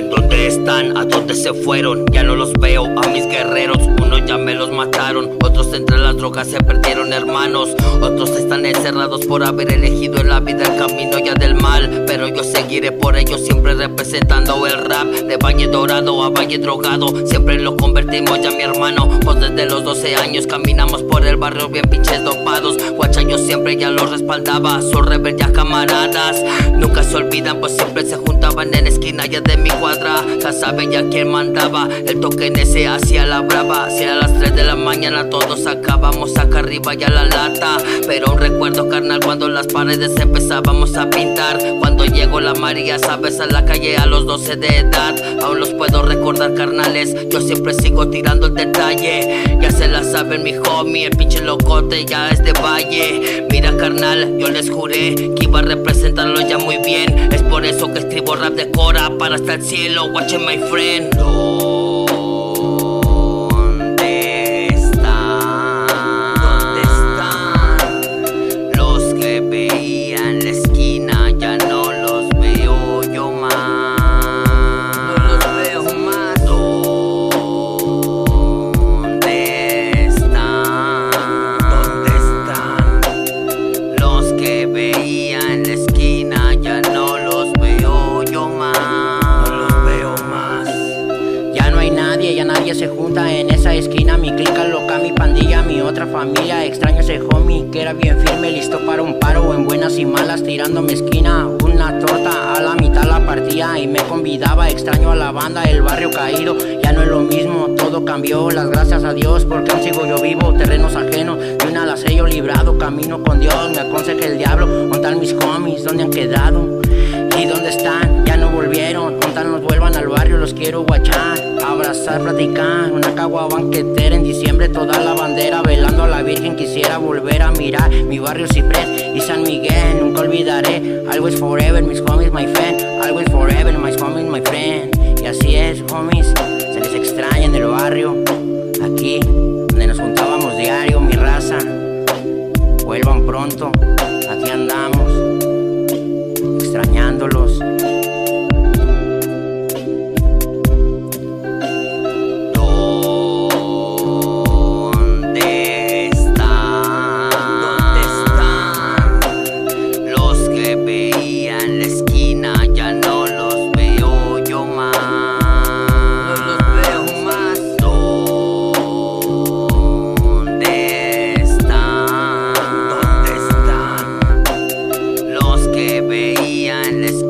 ¿En dónde están? ¿A dónde se fueron? Ya no los veo, a mis guerreros. Unos ya me los mataron, otros entre las drogas se perdieron hermanos. Otros están encerrados por haber elegido en la vida el camino ya del mal. Pero yo seguiré por ellos siempre representando el rap. De Valle Dorado a Valle Drogado, siempre lo convertimos ya mi hermano. Pues desde los 12 años caminamos por el barrio bien pinches dopados. Guacha yo siempre ya los respaldaba, son rebeldes camaradas. Nunca se olvidan, pues siempre se juntaban en esquina ya de mi Ya saben ya quién mandaba, el toque en ese hacia la brava. Si a las 3 de la mañana todos acabamos acá arriba ya la lata. Pero un recuerdo carnal cuando las paredes empezábamos a pintar. Cuando llegó la María, sabes, a la calle a los 12 de edad. Aún los puedo carnales, yo siempre sigo tirando el detalle. Ya se la saben mi homie, el pinche locote ya es de valle. Mira carnal, yo les juré que iba a representarlo ya muy bien. Es por eso que escribo rap de Cora para hasta el cielo. Watch my friend. Ya nadie se junta en esa esquina. Mi clica loca, mi pandilla, mi otra familia. Extraño ese homie que era bien firme, listo para un paro. En buenas y malas, tirándome esquina. Una torta a la mitad la partía y me convidaba. Extraño a la banda, el barrio caído. Ya no es lo mismo, todo cambió. Las gracias a Dios, porque aún sigo yo vivo. Terrenos ajenos, de una la sello librado. Camino con Dios, me aconseja el diablo. Montar mis homies, ¿dónde han quedado? ¿Y dónde están? Nos vuelvan al barrio, los quiero guachar. Abrazar, platicar. Una cagua banquetera en diciembre, toda la bandera. Velando a la Virgen, quisiera volver a mirar. Mi barrio Ciprés y San Miguel, nunca olvidaré. Always forever, mis homies, my friend. Always forever, my homies, my friend. Y así es, homies. Se les extraña en el barrio. Aquí, donde nos juntábamos diario, mi raza. Vuelvan pronto, aquí andamos extrañándolos. les